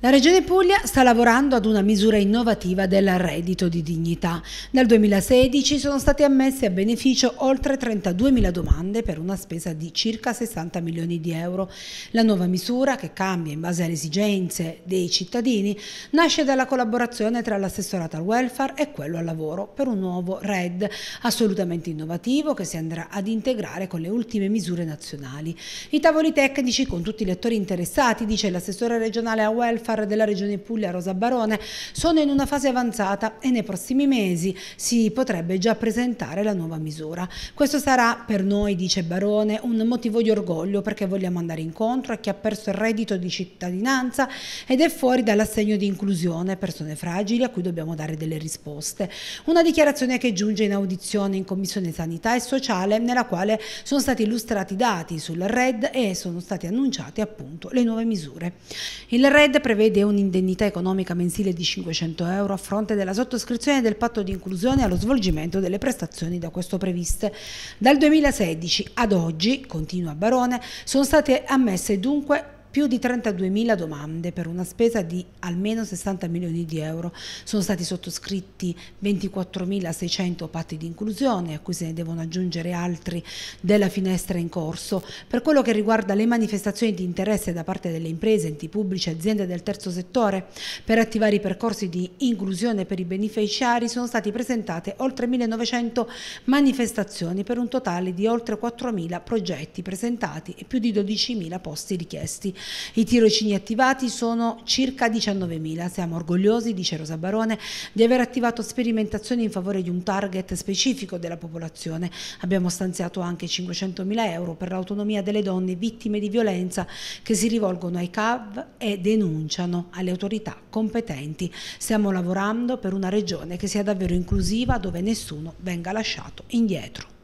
La Regione Puglia sta lavorando ad una misura innovativa del reddito di dignità. Nel 2016 sono state ammesse a beneficio oltre 32.000 domande per una spesa di circa 60 milioni di euro. La nuova misura, che cambia in base alle esigenze dei cittadini, nasce dalla collaborazione tra l'assessorato al welfare e quello al lavoro per un nuovo RED assolutamente innovativo che si andrà ad integrare con le ultime misure nazionali. I tavoli tecnici con tutti gli attori interessati, dice l'assessore regionale al welfare, welfare della Regione Puglia Rosa Barone sono in una fase avanzata e nei prossimi mesi si potrebbe già presentare la nuova misura. Questo sarà per noi, dice Barone, un motivo di orgoglio perché vogliamo andare incontro a chi ha perso il reddito di cittadinanza ed è fuori dall'assegno di inclusione, persone fragili a cui dobbiamo dare delle risposte. Una dichiarazione che giunge in audizione in Commissione Sanità e Sociale nella quale sono stati illustrati dati sul RED e sono state annunciate appunto le nuove misure. Il RED prevede prevede un'indennità economica mensile di 500 euro a fronte della sottoscrizione del patto di inclusione allo svolgimento delle prestazioni da questo previste. Dal 2016 ad oggi, continua Barone, sono state ammesse dunque più di 32.000 domande per una spesa di almeno 60 milioni di euro. Sono stati sottoscritti 24.600 patti di inclusione, a cui se ne devono aggiungere altri della finestra in corso. Per quello che riguarda le manifestazioni di interesse da parte delle imprese, enti pubblici e aziende del terzo settore, per attivare i percorsi di inclusione per i beneficiari sono stati presentate oltre 1.900 manifestazioni per un totale di oltre 4.000 progetti presentati e più di 12.000 posti richiesti. I tirocini attivati sono circa 19.000. Siamo orgogliosi, dice Rosa Barone, di aver attivato sperimentazioni in favore di un target specifico della popolazione. Abbiamo stanziato anche 500.000 euro per l'autonomia delle donne vittime di violenza che si rivolgono ai CAV e denunciano alle autorità competenti. Stiamo lavorando per una regione che sia davvero inclusiva dove nessuno venga lasciato indietro.